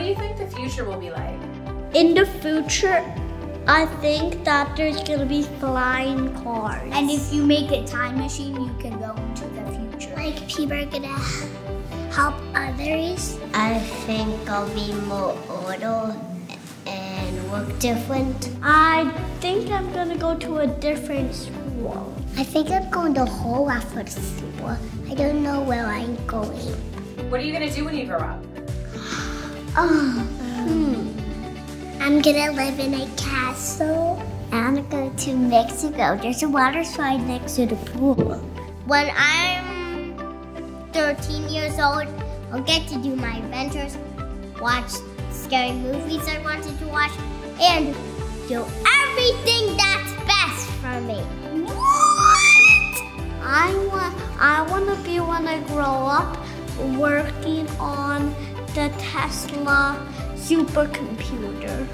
What do you think the future will be like? In the future, I think that there's gonna be flying cars. And if you make a time machine, you can go into the future. Like people are gonna help others. I think I'll be more auto and work different. I think I'm gonna go to a different school. I think I'm going to Howard school. I don't know where I'm going. What are you gonna do when you grow up? Oh, hmm. I'm gonna live in a castle. I'm gonna go to Mexico. There's a water slide next to the pool. When I'm 13 years old, I'll get to do my adventures, watch scary movies I wanted to watch, and do everything that's best for me. What? I want I wanna be when I grow up working on the Tesla supercomputer.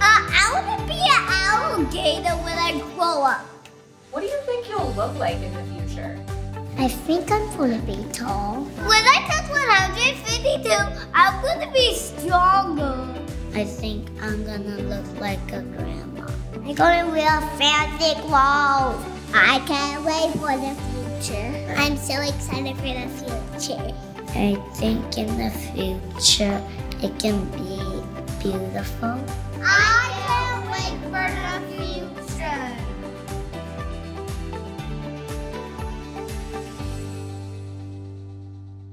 Uh, I wanna be an alligator when I grow up. What do you think you'll look like in the future? I think I'm gonna be tall. When I touch 152, I'm gonna be stronger. I think I'm gonna look like a grandma. I'm gonna wear fancy clothes. I can't wait for the future. I'm so excited for the future. I think in the future it can be beautiful.